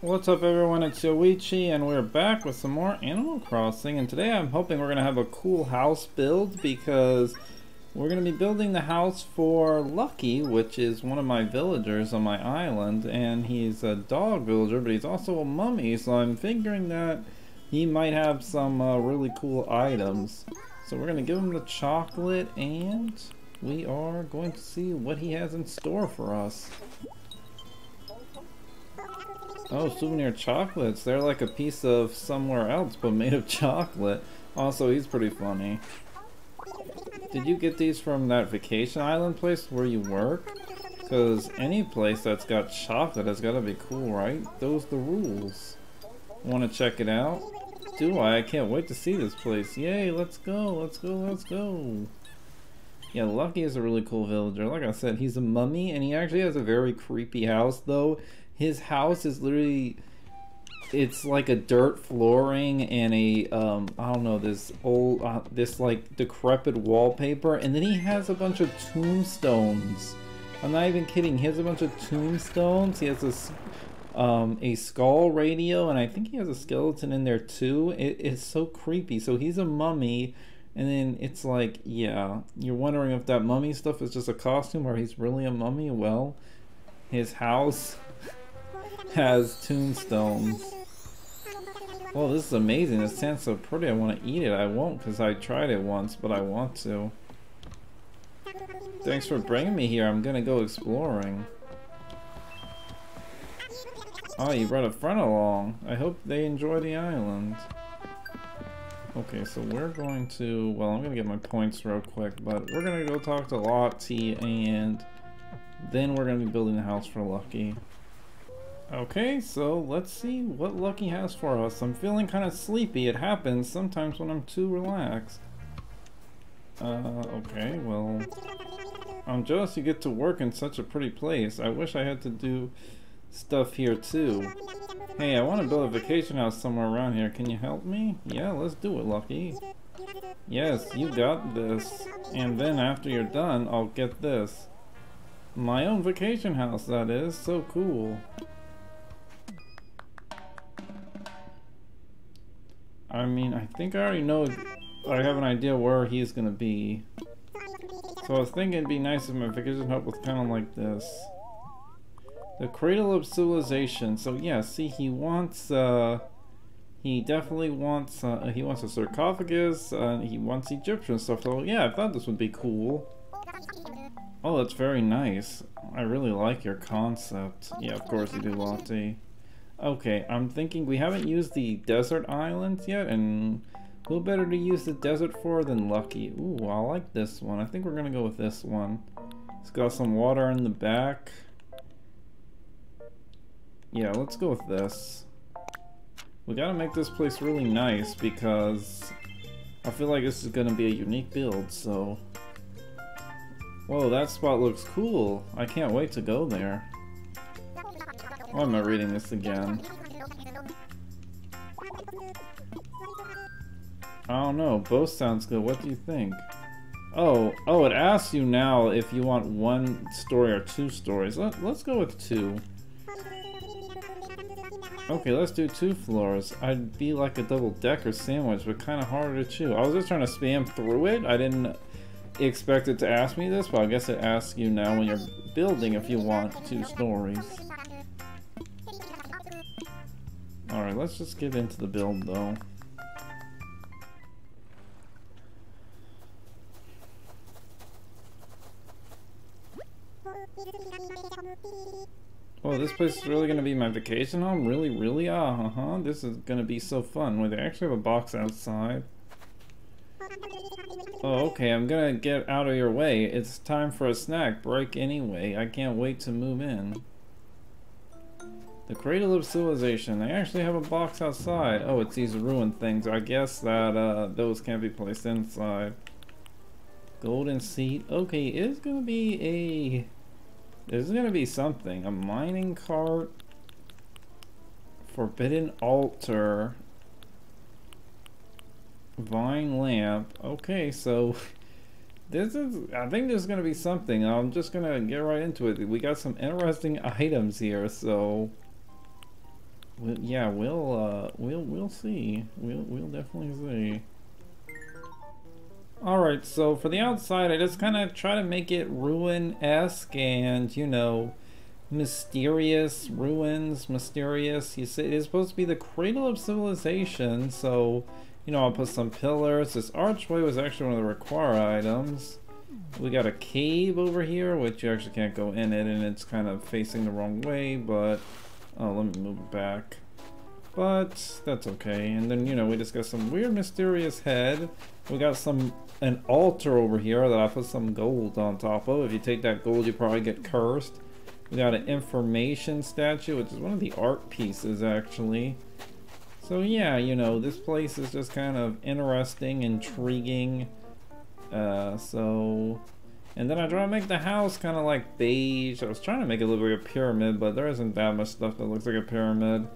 What's up everyone, it's Yoichi and we're back with some more Animal Crossing and today I'm hoping we're going to have a cool house build because we're going to be building the house for Lucky, which is one of my villagers on my island and he's a dog villager but he's also a mummy so I'm figuring that he might have some uh, really cool items. So we're going to give him the chocolate and we are going to see what he has in store for us. Oh, souvenir chocolates. They're like a piece of somewhere else, but made of chocolate. Also, he's pretty funny. Did you get these from that vacation island place where you work? Because any place that's got chocolate has got to be cool, right? Those the rules. Want to check it out? Do I? I can't wait to see this place. Yay, let's go, let's go, let's go. Yeah, Lucky is a really cool villager. Like I said, he's a mummy, and he actually has a very creepy house, though his house is literally it's like a dirt flooring and a um I don't know this old uh, this like decrepit wallpaper and then he has a bunch of tombstones. I'm not even kidding. He has a bunch of tombstones. He has a um a skull radio and I think he has a skeleton in there too. It, it's so creepy. So he's a mummy and then it's like yeah, you're wondering if that mummy stuff is just a costume or he's really a mummy. Well, his house has tombstones. Well, this is amazing. This sounds so pretty. I want to eat it. I won't because I tried it once, but I want to. Thanks for bringing me here. I'm gonna go exploring. Oh, you brought a friend along. I hope they enjoy the island. Okay, so we're going to... Well, I'm gonna get my points real quick, but we're gonna go talk to Lottie, and then we're gonna be building the house for Lucky. Okay, so let's see what Lucky has for us. I'm feeling kind of sleepy. It happens sometimes when I'm too relaxed. Uh, okay, well... I'm jealous you get to work in such a pretty place. I wish I had to do stuff here too. Hey, I want to build a vacation house somewhere around here. Can you help me? Yeah, let's do it, Lucky. Yes, you got this. And then after you're done, I'll get this. My own vacation house, that is. So cool. I mean, I think I already know, I have an idea where he's gonna be. So I was thinking it'd be nice if my vacation hut was kind of like this. The Cradle of Civilization. So yeah, see, he wants, uh, he definitely wants, uh, he wants a sarcophagus, uh, he wants Egyptian stuff. So yeah, I thought this would be cool. Oh, that's very nice. I really like your concept. Yeah, of course you do, Lottie. Okay, I'm thinking we haven't used the desert islands yet, and who better to use the desert for than Lucky? Ooh, I like this one. I think we're gonna go with this one. It's got some water in the back. Yeah, let's go with this. We gotta make this place really nice because I feel like this is gonna be a unique build, so... Whoa, that spot looks cool. I can't wait to go there. Why am I reading this again? I don't know. Both sounds good. What do you think? Oh, oh, it asks you now if you want one story or two stories. Let, let's go with two. Okay, let's do two floors. I'd be like a double-decker sandwich, but kind of harder to chew. I was just trying to spam through it. I didn't expect it to ask me this, but I guess it asks you now when you're building if you want two stories. Alright, let's just get into the build though. Oh, this place is really gonna be my vacation home? Really, really? Ah, uh huh. This is gonna be so fun. Wait, they actually have a box outside. Oh, okay, I'm gonna get out of your way. It's time for a snack break anyway. I can't wait to move in. The Cradle of Civilization. They actually have a box outside. Oh, it's these ruined things. I guess that uh, those can't be placed inside. Golden seat. Okay, it's gonna be a... There's gonna be something. A mining cart. Forbidden altar. Vine lamp. Okay, so... This is, I think there's going to be something. I'm just going to get right into it. We got some interesting items here, so... Well, yeah, we'll uh, we'll we'll see. We'll we'll definitely see. All right, so for the outside, I just kind of try to make it ruin-esque and you know, mysterious ruins, mysterious. You say it is supposed to be the cradle of civilization, so you know I'll put some pillars. This archway was actually one of the require items. We got a cave over here, which you actually can't go in it, and it's kind of facing the wrong way, but Oh, let me move it back. But that's okay. And then, you know, we just got some weird mysterious head. We got some an altar over here that I put some gold on top of. If you take that gold, you probably get cursed. We got an information statue, which is one of the art pieces, actually. So yeah, you know, this place is just kind of interesting, intriguing. Uh, so and then I try to make the house kind of like beige. I was trying to make it look like a pyramid, but there isn't that much stuff that looks like a pyramid.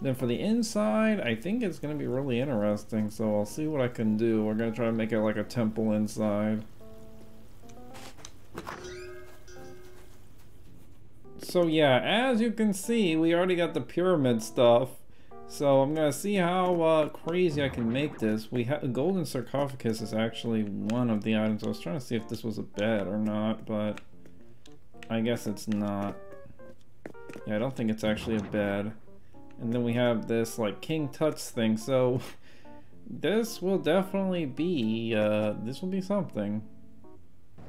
Then for the inside, I think it's going to be really interesting, so I'll see what I can do. We're going to try to make it like a temple inside. So yeah, as you can see, we already got the pyramid stuff. So I'm gonna see how uh, crazy I can make this. We have a golden sarcophagus is actually one of the items. I was trying to see if this was a bed or not, but I guess it's not. Yeah, I don't think it's actually a bed. And then we have this like King Tut's thing. So this will definitely be uh, this will be something.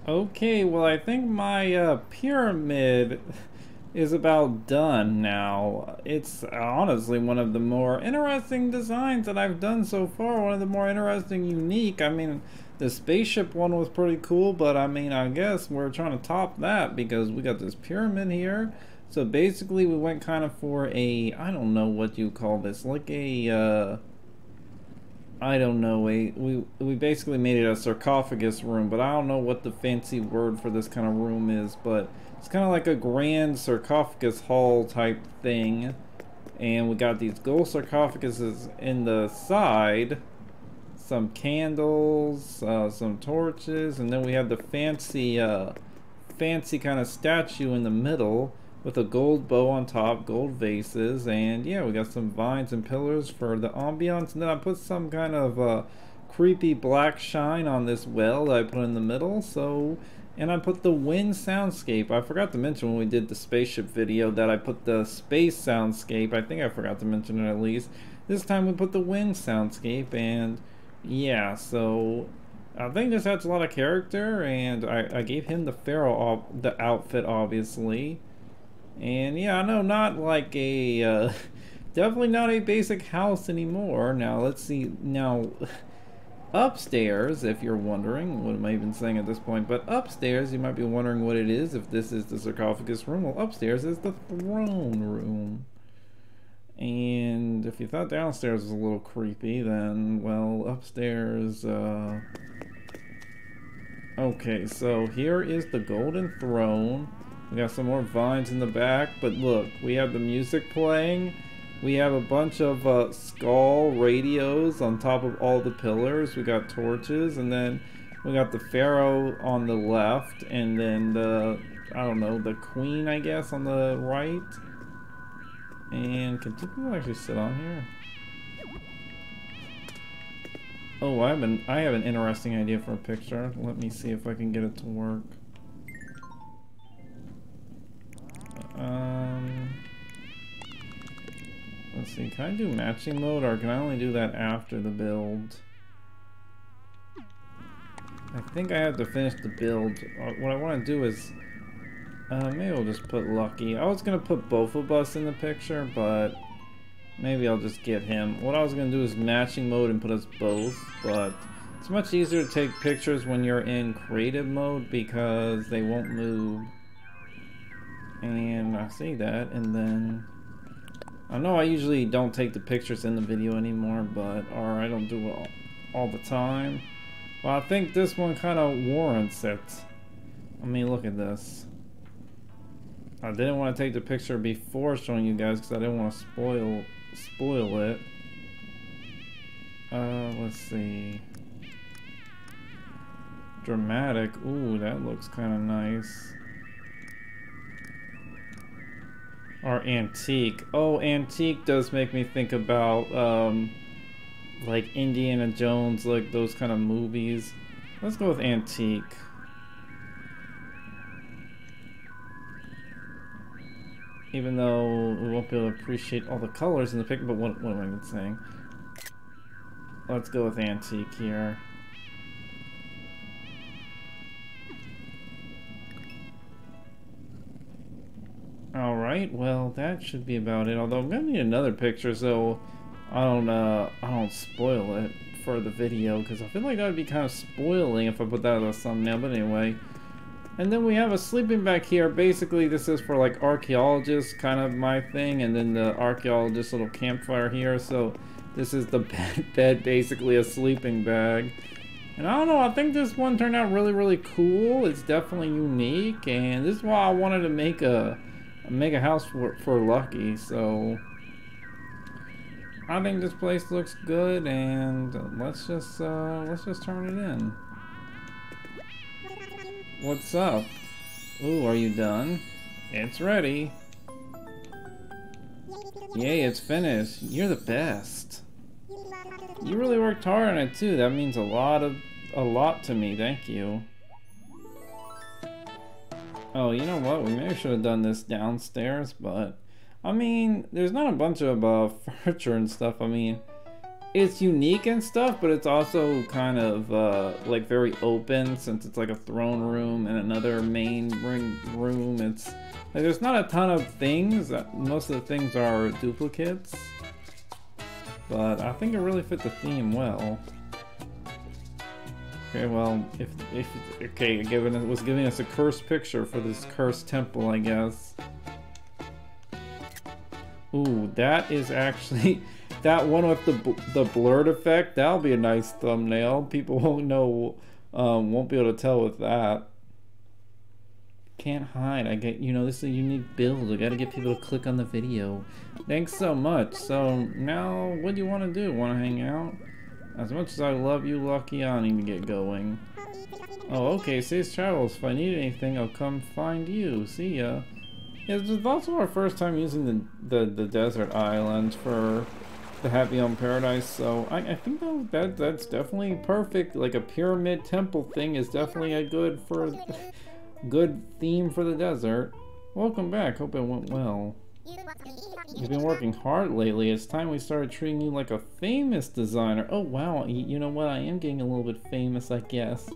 Okay, well I think my uh, pyramid is about done now. It's honestly one of the more interesting designs that I've done so far. One of the more interesting, unique. I mean, the spaceship one was pretty cool, but I mean, I guess we're trying to top that because we got this pyramid here. So basically, we went kind of for a, I don't know what you call this, like a, uh, I don't know, a, we, we basically made it a sarcophagus room, but I don't know what the fancy word for this kind of room is, but it's kind of like a grand sarcophagus hall type thing. And we got these gold sarcophaguses in the side. Some candles, uh, some torches, and then we have the fancy, uh, fancy kind of statue in the middle with a gold bow on top, gold vases, and yeah, we got some vines and pillars for the ambiance. And then I put some kind of uh, creepy black shine on this well that I put in the middle. So and I put the wind soundscape. I forgot to mention when we did the spaceship video that I put the space soundscape. I think I forgot to mention it at least. This time we put the wind soundscape and yeah, so I think this adds a lot of character and I, I gave him the Pharaoh the outfit obviously. And yeah, I know not like a, uh, definitely not a basic house anymore. Now let's see, now Upstairs, if you're wondering, what am I even saying at this point, but upstairs, you might be wondering what it is, if this is the sarcophagus room. Well, upstairs is the throne room. And if you thought downstairs was a little creepy, then, well, upstairs, uh... Okay, so here is the golden throne. We got some more vines in the back, but look, we have the music playing. We have a bunch of uh, skull radios on top of all the pillars. We got torches, and then we got the pharaoh on the left, and then the, I don't know, the queen, I guess, on the right. And can people actually sit on here? Oh, I have an I have an interesting idea for a picture. Let me see if I can get it to work. See, can I do matching mode or can I only do that after the build? I think I have to finish the build. Uh, what I want to do is, uh, maybe I'll just put Lucky. I was going to put both of us in the picture, but maybe I'll just get him. What I was going to do is matching mode and put us both, but it's much easier to take pictures when you're in creative mode because they won't move. And I see that, and then I know I usually don't take the pictures in the video anymore, but, or I don't do it all, all the time. Well, I think this one kind of warrants it. I mean, look at this. I didn't want to take the picture before showing you guys because I didn't want to spoil spoil it. Uh, let's see. Dramatic. Ooh, that looks kind of nice. Or antique. Oh, antique does make me think about, um, like Indiana Jones, like those kind of movies. Let's go with antique. Even though we won't be able to appreciate all the colors in the picture, but what, what am I saying? Let's go with antique here. Alright, well that should be about it. Although I'm gonna need another picture so I don't uh I don't spoil it for the video because I feel like that would be kind of spoiling if I put that as a thumbnail, but anyway. And then we have a sleeping bag here. Basically, this is for like archaeologists, kind of my thing. And then the archaeologist little campfire here. So this is the bed, bed, basically a sleeping bag. And I don't know, I think this one turned out really, really cool. It's definitely unique. And this is why I wanted to make a, make a house for, for Lucky. So I think this place looks good. And let's just, uh, let's just turn it in. What's up? Ooh, are you done? It's ready. Yay, it's finished. You're the best. You really worked hard on it too. That means a lot of a lot to me. Thank you. Oh, you know what? We maybe should have done this downstairs, but I mean, there's not a bunch of uh, furniture and stuff. I mean, it's unique and stuff, but it's also kind of uh, like very open since it's like a throne room and another main room. It's like there's not a ton of things. Most of the things are duplicates, but I think it really fit the theme well. Okay, well, if if okay, given it was giving us a cursed picture for this cursed temple, I guess. Ooh, that is actually that one with the the blurred effect, that'll be a nice thumbnail. People won't know, um, won't be able to tell with that. Can't hide. I get, you know, this is a unique build. I gotta get people to click on the video. Thanks so much. So now, what do you want to do? Want to hang out? As much as I love you, Lucky, I need to get going. Oh, okay. Safe travels. If I need anything, I'll come find you. See ya. Yeah, this is also our first time using the, the, the desert island for the Happy Home Paradise. So I, I think that, that that's definitely perfect. Like a pyramid temple thing is definitely a good for good theme for the desert. Welcome back. Hope it went well. You've been working hard lately. It's time we started treating you like a famous designer. Oh wow, you know what? I am getting a little bit famous, I guess.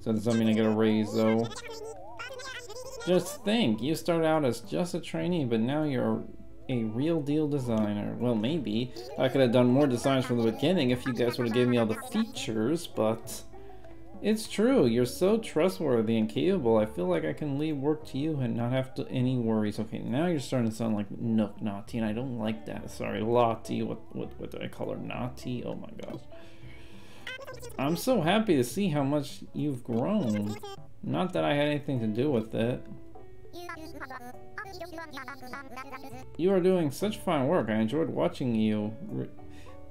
So does that mean I get a raise though? Just think, you started out as just a trainee, but now you're a real deal designer. Well, maybe. I could have done more designs from the beginning if you guys would have given me all the features, but... It's true, you're so trustworthy and capable. I feel like I can leave work to you and not have to any worries. Okay, now you're starting to sound like Nook Naughty, and I don't like that. Sorry, Lottie. What, what, what do I call her? Naughty? Oh my gosh. I'm so happy to see how much you've grown. Not that I had anything to do with it. You are doing such fine work. I enjoyed watching you.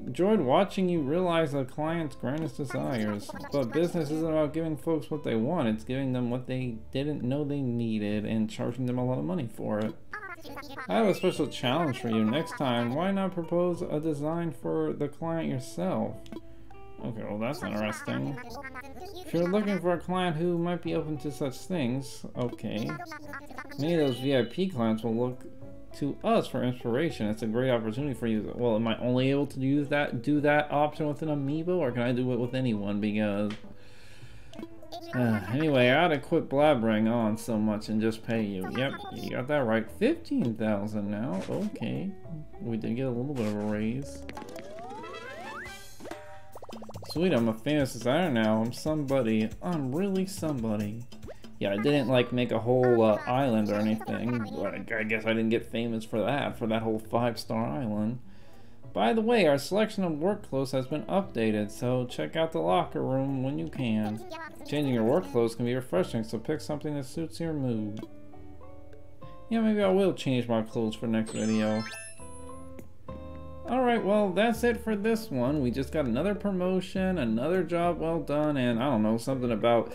Enjoyed watching you realize a client's grandest desires. But business isn't about giving folks what they want. It's giving them what they didn't know they needed and charging them a lot of money for it. I have a special challenge for you. Next time, why not propose a design for the client yourself? Okay, well that's interesting. If you're looking for a client who might be open to such things, okay. Many of those VIP clients will look to us for inspiration. It's a great opportunity for you. Well, am I only able to use that, do that option with an amiibo, or can I do it with anyone? Because uh, anyway, I ought to quit blabbering on so much and just pay you. Yep, you got that right. 15,000 now. Okay. We did get a little bit of a raise. Sweet, I'm a famous designer now. I'm somebody. I'm really somebody. Yeah, I didn't like make a whole uh, island or anything. But I guess I didn't get famous for that, for that whole five-star island. By the way, our selection of work clothes has been updated, so check out the locker room when you can. Changing your work clothes can be refreshing, so pick something that suits your mood. Yeah, maybe I will change my clothes for next video. Alright, well, that's it for this one. We just got another promotion, another job well done, and I don't know, something about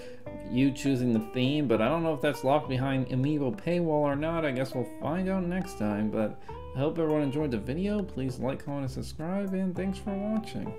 you choosing the theme, but I don't know if that's locked behind Amiibo paywall or not. I guess we'll find out next time, but I hope everyone enjoyed the video. Please like, comment, and subscribe, and thanks for watching.